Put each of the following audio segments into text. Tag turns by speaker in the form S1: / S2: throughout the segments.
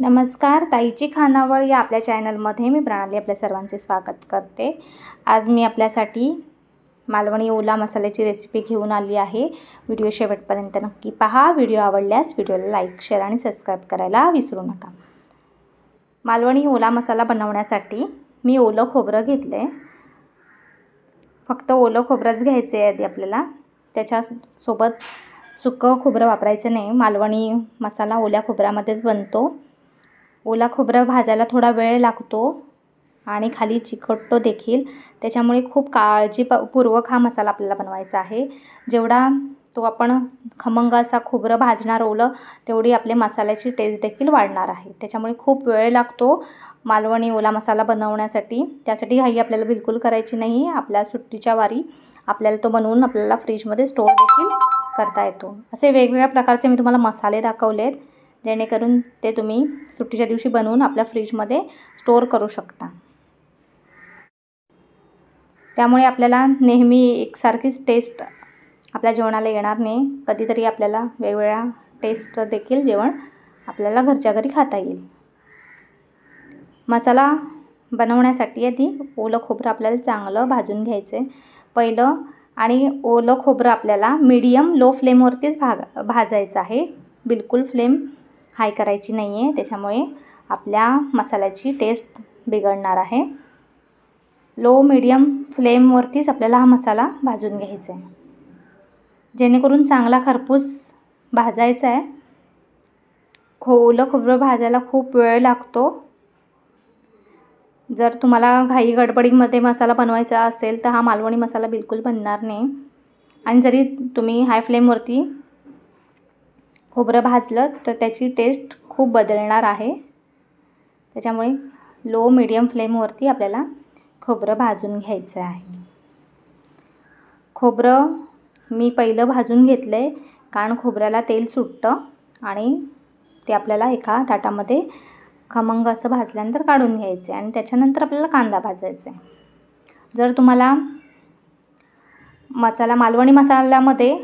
S1: नमस्कार ताईची खानावळ या आपल्या चॅनलमध्ये मी प्रणाली आपल्या सर्वांचे स्वागत करते. आज मी आपल्यासाठी मालवणी ओला मसाल्याची रेसिपी घेऊन आली आहे. व्हिडिओ शेवटपर्यंत नक्की पहा. व्हिडिओ आवडल्यास व्हिडिओला लाईक शेअर आणि सबस्क्राईब करायला विसरू नका. मालवणी ओला मसाला बनवण्यासाठी मी ओलं खोबरं घेतलं आहे फक्त ओलं खोबरंच घ्यायचं आहे आधी आपल्याला. त्याच्यासोबत सुकं खोबरं वापरायचं नाही. मालवणी मसाला ओल्या खोबऱ्यामध्येच बनतो. ओला खोबरं भाजायला थोडा वेळ लागतो आणि खाली चिकटतो देखील. त्याच्यामुळे खूप काळजीपूर्वक हा मसाला आपल्याला बनवायचा आहे. जेवढा तो आपण खमंग असा खोबरं भाजणार ओलं तेवढी आपल्या मसाल्याची टेस्ट देखील वाढणार आहे. त्याच्यामुळे खूप वेळ लागतो मालवणी ओला मसाला बनवण्यासाठी. त्यासाठी घाई आपल्याला बिलकुल करायची नाही. आपल्या सुट्टीच्या वारी आपल्याला तो बनवून आपल्याला फ्रीजमध्ये स्टोअर देखील करता येतो. असे वेगवेगळ्या प्रकारचे मी तुम्हाला मसाले दाखवले आहेत जेणेकरून ते तुम्ही सुट्टीच्या दिवशी बनवून आपल्या फ्रीजमध्ये स्टोअर करू शकता. त्यामुळे आपल्याला नेहमी एकसारखीच टेस्ट आपल्या जेवणाला येणार नाही. कधीतरी आपल्याला वेगवेगळ्या टेस्ट देखील जेवण आपल्याला घरच्या घरी खाता येईल. मसाला बनवण्यासाठी आधी ओलं खोबरं आपल्याला चांगलं भाजून घ्यायचं. आहे पहिलं आणि ओलं खोबरं आपल्याला मीडियम लो फ्लेमवरतीच भाग भाजायचं आहे. बिलकुल फ्लेम हाय करायची नाही आहे. त्याच्यामुळे आपल्या मसाल्याची टेस्ट बिघडणार आहे. लो मीडियम फ्लेमवरतीच आपल्याला हा मसाला भाजून घ्यायचा आहे. जेणेकरून चांगला खरपूस भाजायचा आहे. खोलं खोबरं भाजायला खूप वेळ लागतो. जर तुम्हाला घाई गडबडीमध्ये मसाला बनवायचा असेल तर हा मालवणी मसाला बिलकुल बनणार नाही. आणि जरी तुम्ही हाय फ्लेमवरती खोबरं भाजलं तर त्याची टेस्ट खूप बदलणार आहे. त्याच्यामुळे लो मिडियम फ्लेमवरती आपल्याला खोबरं भाजून घ्यायचं आहे. खोबरं मी पहिलं भाजून घेतलं आहे कारण खोबऱ्याला तेल सुटतं आणि ते आपल्याला एका ताटामध्ये खमंग असं भाजल्यानंतर काढून घ्यायचं आहे आणि त्याच्यानंतर आपल्याला कांदा भाजायचा आहे जर तुम्हाला मसाला मालवणी मसाल्यामध्ये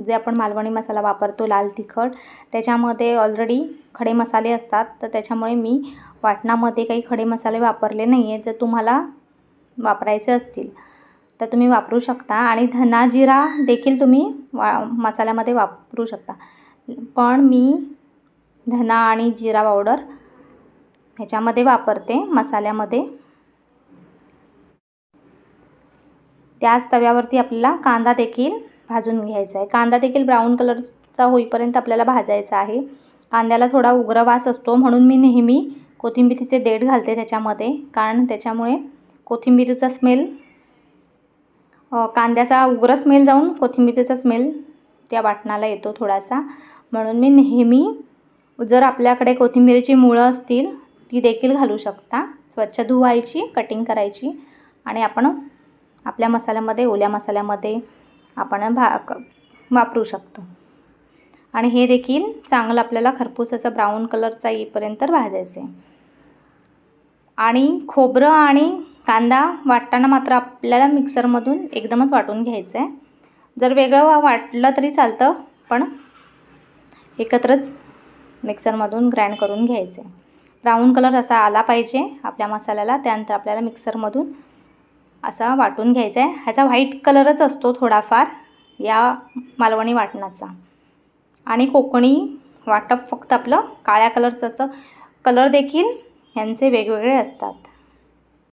S1: जे आपण मालवणी मसाला वापरतो लाल तिखट त्याच्यामध्ये ऑलरेडी खडे मसाले असतात. तर त्याच्यामुळे मी वाटणामध्ये काही खडे मसाले वापरले नाही आहे जर तुम्हाला वापरायचे असतील तर तुम्ही वापरू शकता. आणि धना जिरा देखील तुम्ही वा मसाल्यामध्ये वापरू शकता. पण मी धना आणि जिरा पावडर ह्याच्यामध्ये वापरते मसाल्यामध्ये. त्याच तव्यावरती आपल्याला कांदा देखील भाजून घ्यायचा आहे. कांदा देखील ब्राऊन कलरचा होईपर्यंत आपल्याला भाजायचा आहे. कांद्याला थोडा उग्र वास असतो म्हणून मी नेहमी कोथिंबिरीचे देठ घालते त्याच्यामध्ये. कारण त्याच्यामुळे कोथिंबीरीचा स्मेल कांद्याचा उग्र स्मेल जाऊन कोथिंबीरीचा स्मेल त्या वाटणाला येतो थोडासा. म्हणून मी नेहमी जर आपल्याकडे कोथिंबीरीची मुळं असतील ती देखील घालू शकता. स्वच्छ धुवायची कटिंग करायची आणि आपण आपल्या मसाल्यामध्ये ओल्या मसाल्यामध्ये आपण भा वापरू शकतो. आणि हे देखील चांगलं आपल्याला खरपूस असं ब्राऊन कलरचा येईपर्यंत भाजायचं आहे आणि खोबरं आणि कांदा वाटताना मात्र आपल्याला मिक्सरमधून एकदमच वाटून घ्यायचं आहे जर वेगळं वाटलं तरी चालतं पण एकत्रच मिक्सरमधून ग्राइंड करून घ्यायचं आहे ब्राऊन कलर असा आला पाहिजे आपल्या मसाल्याला त्यानंतर आपल्याला मिक्सरमधून असा वाटून घ्यायचा आहे. ह्याचा व्हाईट कलरच असतो थोडाफार या मालवणी वाटणाचा. आणि कोकणी वाटप फक्त आपलं काळ्या कलरचं असतं. कलर देखील ह्यांचे वेगवेगळे असतात.